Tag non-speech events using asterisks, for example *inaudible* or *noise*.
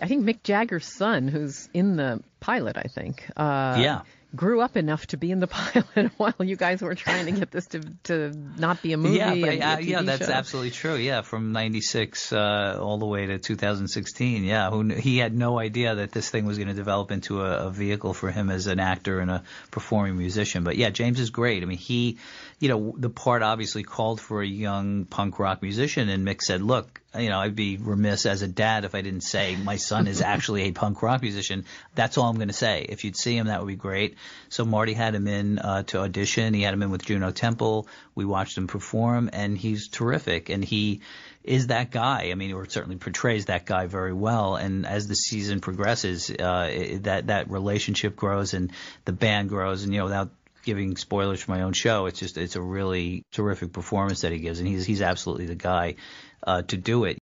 I think Mick Jagger's son, who's in the pilot, I think. Uh, yeah grew up enough to be in the *laughs* pilot while you guys were trying to get this to to not be a movie. Yeah, but, uh, yeah, that's show. absolutely true. Yeah, from '96 uh, all the way to 2016. Yeah, who he had no idea that this thing was going to develop into a, a vehicle for him as an actor and a performing musician. But yeah, James is great. I mean, he, you know, the part obviously called for a young punk rock musician, and Mick said, "Look, you know, I'd be remiss as a dad if I didn't say my son is *laughs* actually a punk rock musician. That's all I'm going to say. If you'd see him, that would be great. So Marty had him in uh, to audition. He had him in with Juno Temple. We watched him perform, and he's terrific. And he is that guy. I mean, or certainly portrays that guy very well. And as the season progresses, uh, it, that that relationship grows and the band grows. And you know, without giving spoilers for my own show, it's just it's a really terrific performance that he gives, and he's he's absolutely the guy uh, to do it.